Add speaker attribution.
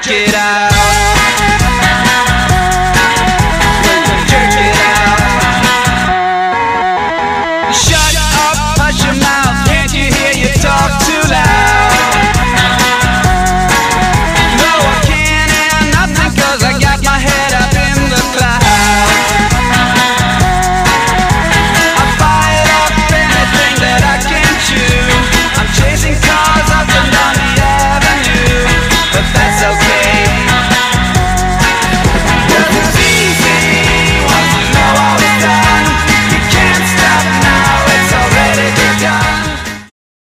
Speaker 1: check it out.